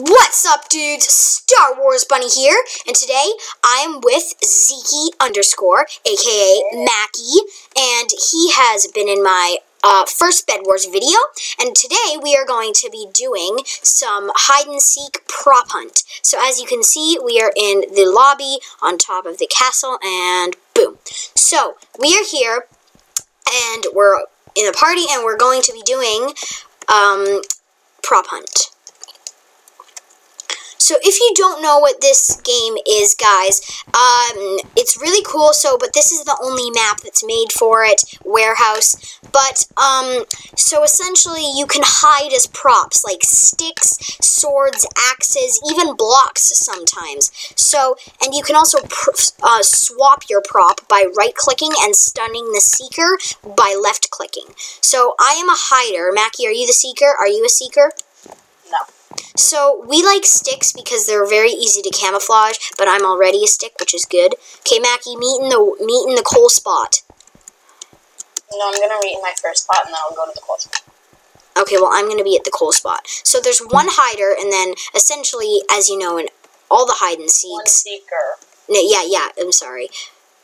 What's up, dudes? Star Wars Bunny here, and today I am with Zeeqi underscore, aka Mackie, and he has been in my uh, first Bed Wars video, and today we are going to be doing some hide and seek prop hunt. So as you can see, we are in the lobby on top of the castle, and boom. So we are here, and we're in a party, and we're going to be doing um, prop hunt. So if you don't know what this game is, guys, um, it's really cool. So, but this is the only map that's made for it, warehouse. But, um, so essentially you can hide as props, like sticks, swords, axes, even blocks sometimes. So, and you can also uh, swap your prop by right-clicking and stunning the seeker by left-clicking. So, I am a hider. Mackie, are you the seeker? Are you a seeker? So we like sticks because they're very easy to camouflage, but I'm already a stick, which is good. Okay, Mackie, meet in the meet in the coal spot. No, I'm gonna meet in my first spot and then I'll go to the coal spot. Okay, well I'm gonna be at the coal spot. So there's one hider, and then essentially, as you know, in all the hide and seeks. One seeker. No, yeah, yeah. I'm sorry.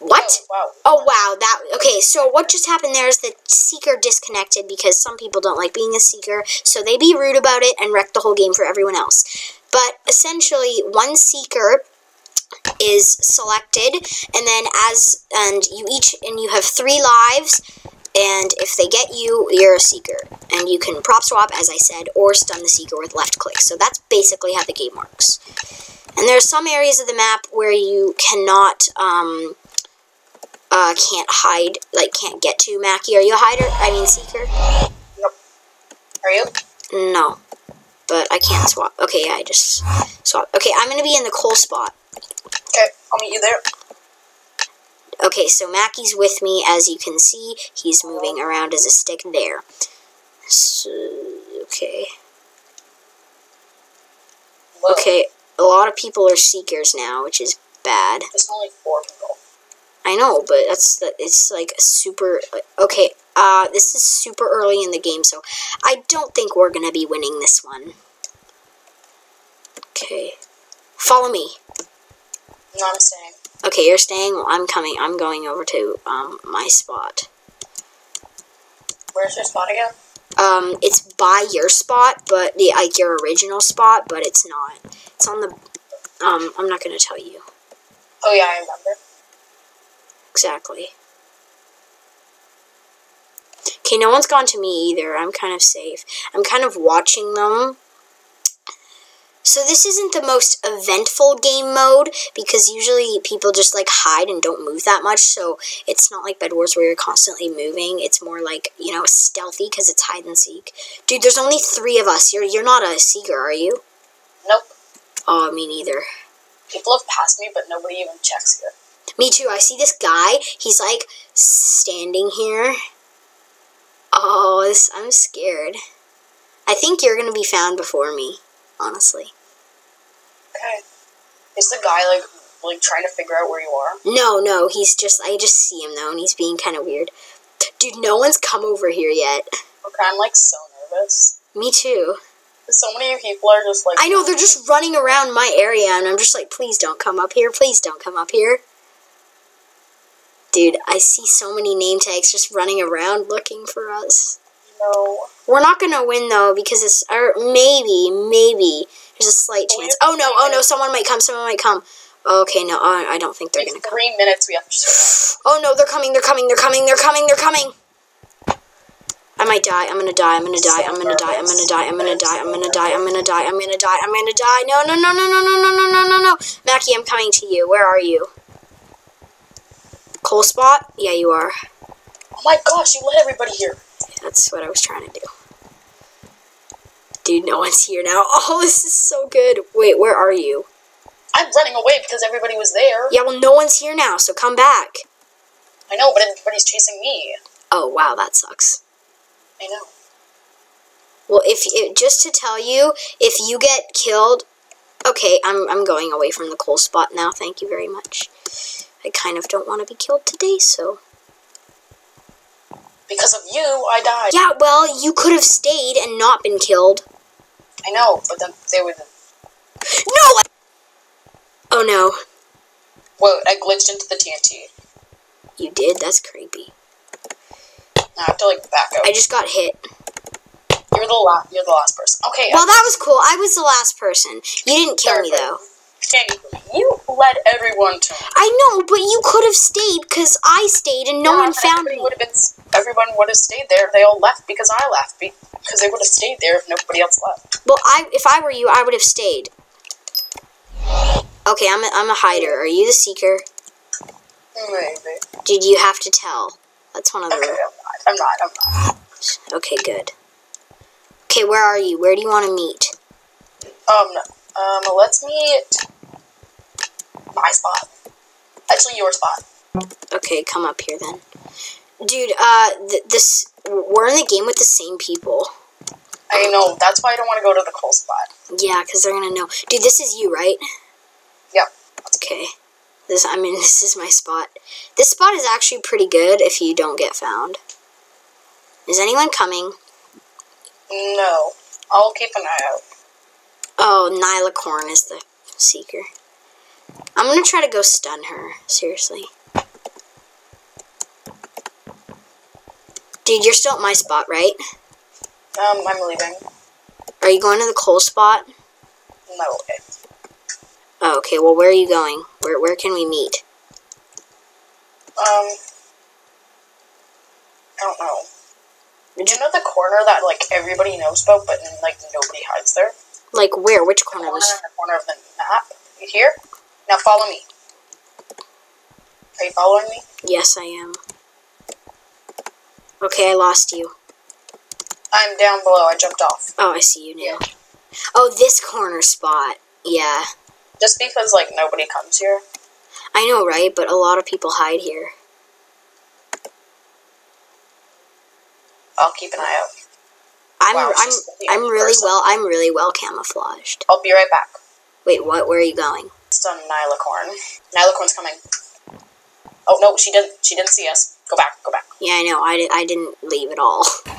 What? Oh, wow. Oh, wow. That okay. So what just happened there is the seeker disconnected because some people don't like being a seeker, so they be rude about it and wreck the whole game for everyone else. But essentially, one seeker is selected, and then as and you each and you have three lives. And if they get you, you're a seeker. And you can prop swap, as I said, or stun the seeker with left click. So that's basically how the game works. And there are some areas of the map where you cannot um, uh, can't hide, like can't get to. Mackie, are you a hider? I mean seeker? Nope. Are you? No. But I can't swap. Okay, yeah, I just swap. Okay, I'm gonna be in the coal spot. Okay, I'll meet you there. Okay, so Mackie's with me. As you can see, he's moving around as a stick there. So, okay. Whoa. Okay, a lot of people are seekers now, which is bad. There's only four people. I know, but that's the, it's like super. Okay, uh, this is super early in the game, so I don't think we're gonna be winning this one. Okay, follow me. No, I'm staying. Okay, you're staying. Well, I'm coming. I'm going over to um my spot. Where's your spot again? Um, it's by your spot, but the like your original spot, but it's not. It's on the. Um, I'm not gonna tell you. Oh yeah, I remember. Exactly. Okay, no one's gone to me either. I'm kind of safe. I'm kind of watching them. So this isn't the most eventful game mode because usually people just like hide and don't move that much. So it's not like Bed Wars where you're constantly moving. It's more like, you know, stealthy because it's hide and seek. Dude, there's only three of us. You're you're not a seeker, are you? Nope. Oh, me neither. People have passed me, but nobody even checks here. Me too. I see this guy. He's like standing here. Oh, this, I'm scared. I think you're gonna be found before me, honestly. Okay. Is the guy like like trying to figure out where you are? No, no. He's just I just see him though, and he's being kind of weird. Dude, no one's come over here yet. Okay, I'm like so nervous. Me too. So many people are just like. I know they're just running around my area, and I'm just like, please don't come up here. Please don't come up here. Dude, I see so many name tags just running around looking for us. No. We're not gonna win though because it's or maybe maybe there's a slight chance. Oh no! Oh no! Someone might come. Someone might come. Okay, no, oh, I don't think they're gonna come. Three minutes we have to. Oh no! They're coming! They're coming! They're coming! They're coming! They're coming! I might die. I'm gonna die. I'm gonna die. I'm gonna die. I'm gonna die. I'm gonna die. I'm gonna die. I'm gonna die. I'm gonna die. I'm gonna die. No! No! No! No! No! No! No! No! No! No! Mackie, I'm coming to you. Where are you? Coal spot? Yeah, you are. Oh my gosh, you let everybody here. That's what I was trying to do. Dude, no one's here now. Oh, this is so good. Wait, where are you? I'm running away because everybody was there. Yeah, well, no one's here now, so come back. I know, but everybody's chasing me. Oh, wow, that sucks. I know. Well, if it, just to tell you, if you get killed, okay, I'm I'm going away from the coal spot now. Thank you very much. I kind of don't want to be killed today, so. Because of you, I died. Yeah, well, you could have stayed and not been killed. I know, but then they would. No! Oh no. Whoa, I glitched into the TNT. You did? That's creepy. Now I have to like back out. I just got hit. You're the last. You're the last person. Okay. Well, that was cool. I was the last person. You didn't kill me, though. Sandy, you led everyone to. I know, but you could have stayed because I stayed and no Yeah, one found me. Would have been. Everyone would have stayed there. They all left because I left. Because they would have stayed there if nobody else left. Well, I if I were you, I would have stayed. Okay, I'm a, I'm a hider. Are you the seeker? Maybe. Did you have to tell? That's one of the. Okay, I'm not. I'm not. I'm not. Okay, good. Okay, where are you? Where do you want to meet? Um. Um. Let's meet. My spot. Actually, your spot. Okay, come up here then. Dude, uh, th- this we're in the game with the same people. I know. That's why I don't want to go to the coal spot. Yeah, because they're gonna know. Dude, this is you, right? Yep. Okay. This, I mean, this is my spot. This spot is actually pretty good if you don't get found. Is anyone coming? No. I'll keep an eye out. Oh, Nyla Corn is the seeker. I'm gonna try to go stun her. Seriously. Dude, you're still at my spot, right? Um. I'm leaving. Are you going to the coal spot? No way. Oh, okay. Well, where are you going? Where where can we meet? Um. I don't know. Did you know the corner that like everybody knows about, but like nobody hides there? Like where? Which corner? corner Was... the corner of the map. You here? Now follow me. Are you following me? Yes, I am. Okay, I lost you. I'm down below. I jumped off. Oh, I see you now. Oh, this corner spot. Yeah. Just because like nobody comes here. I know, right? But a lot of people hide here. I'll keep an eye out. I'm Wow, I'm I'm really person. well I'm really well camouflaged. I'll be right back. Wait, what? Where are you going? On Nylacorn. Nylacorn's coming. Oh no, she didn't. She didn't see us. Go back. Go back. Yeah, I know. I, di- I didn't leave at all.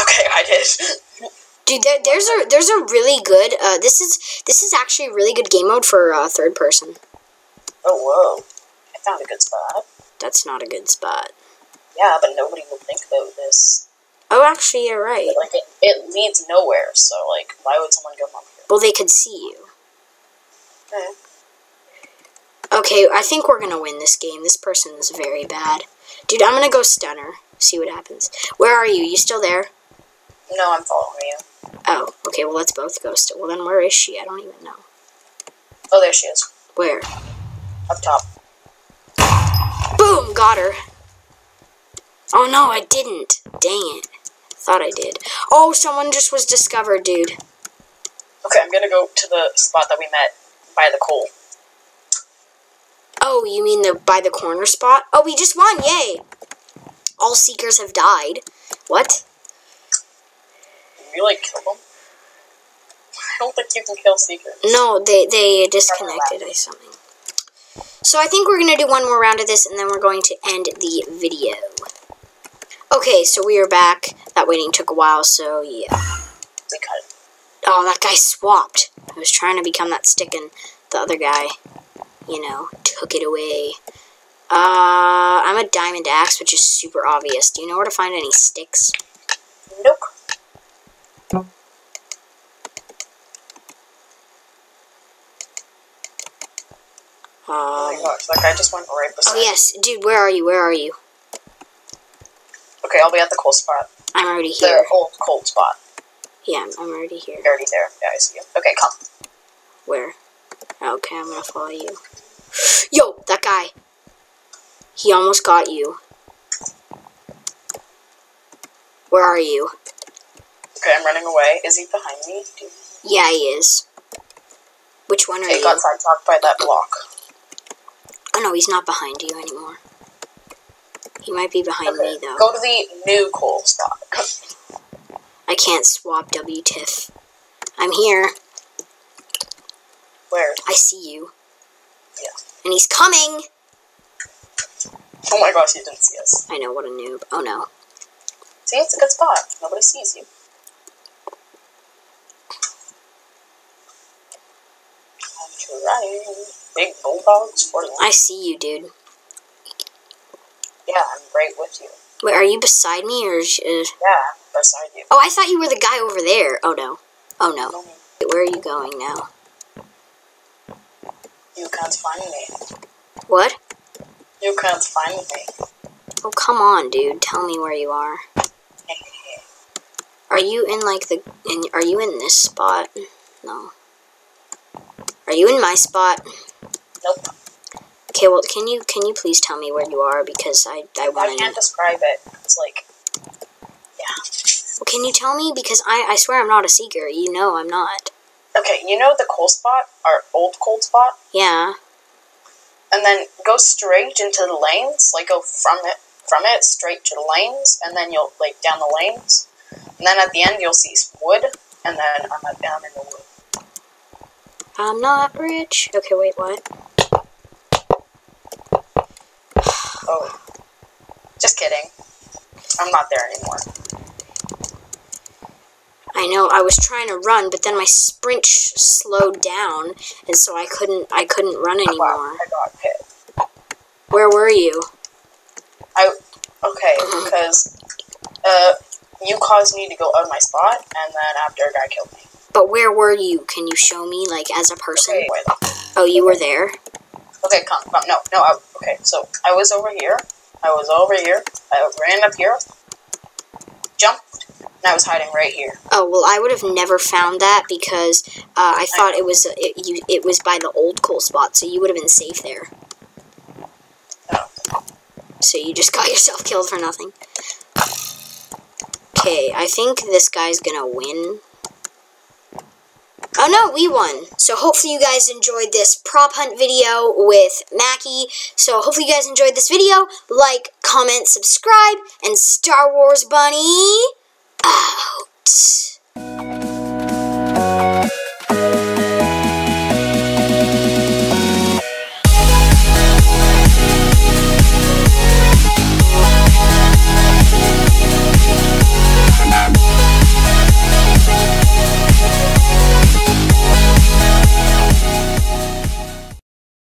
Okay, I did. Dude, there, there's a there's a really good. Uh, this is this is actually a really good game mode for uh, third person. oh whoa! I found a good spot. That's not a good spot. Yeah, but nobody will think about this. Oh, actually, you're right. Like it, it leads nowhere. So like, why would someone go up here? Well, they could see you. Okay, I think we're gonna win this game. This person is very bad. Dude, I'm gonna go stunner. See what happens. Where are you? You still there? No, I'm following you. Oh, okay. Well, let's both go still. Well, then where is she? I don't even know. Oh, there she is. Where? Up top. Boom! Got her. Oh no, I didn't. Dang it. Thought I did. Oh, someone just was discovered, dude. Okay, I'm gonna go to the spot that we met by the coal. Oh, you mean the by the corner spot? Oh, we just won! Yay! All seekers have died. What? Did you like kill them? I don't think you can kill seekers. No, they they disconnected or something. So I think we're gonna do one more round of this, and then we're going to end the video. Okay, so we are back. That waiting took a while, so yeah. We cut it. Oh, that guy swapped. I was trying to become that stick, and the other guy, you know, took it away. Uh, I'm a diamond axe, which is super obvious. Do you know where to find any sticks? Nope. Oh my Um, gosh, that guy just went right beside. oh yes, dude, where are you? Where are you? Okay, I'll be at the cold spot. I'm already here. The old cold spot. Yeah, I'm- I'm already here. You're already there. Yeah, I see you. Okay, come. Where? Okay, I'm gonna follow you. Yo, that guy. He almost got you. Where are you? Okay, I'm running away. Is he behind me? You- Yeah, he is. Which one are Okay, you? got sidetracked by that block. Oh no, he's not behind you anymore. He might be behind Okay, me though. go to the new coal spot. I can't swap WTIF. I'm here. Where? I see you. Yeah. And he's coming! Oh my gosh, he didn't see us. I know, what a noob. Oh no. See, it's a good spot. Nobody sees you. trying. Big bulldogs for lunch. I see you, dude. Yeah, I'm right with you. Wait, are you beside me or? Is, Yeah, beside you. oh, I thought you were the guy over there. Oh no. Oh no. Where are you going now? You can't find me. What? You can't find me. Oh come on, dude. Tell me where you are. Are you in like the? In, are you in this spot? No. Are you in my spot? Nope. Okay, well, can you can you please tell me where you are because I I want to. I can't describe it. It's like, yeah. Well, can you tell me because I I swear I'm not a seeker. You know I'm not. okay, you know the coal spot, our old cold spot, Yeah. and then go straight into the lanes. Like go from it, from it straight to the lanes, and then you'll like down the lanes, and then at the end you'll see wood, and then I'm I'm in the wood. I'm not rich. Okay, wait, what? Oh, just kidding. I'm not there anymore. I know I was trying to run, but then my sprint sh- slowed down, and so I couldn't I couldn't run Wow, anymore. I got hit. Where were you? I okay because uh you caused me to go out of my spot, and then after a guy killed me. But where were you? Can you show me, like, as a person? Okay. Oh, you were there. Okay, come, come. No, no. I, okay, so I was over here. I was over here. I ran up here, jumped, and I was hiding right here. Oh well, I would have never found that because uh, I thought it was it, you, it was by the old coal spot, so you would have been safe there. Oh. So you just got yourself killed for nothing. Okay, I think this guy's gonna win. Oh no, we won. So hopefully you guys enjoyed this prop hunt video with Mackie. So hopefully you guys enjoyed this video. Like, comment, subscribe, and Star Wars Bunny out.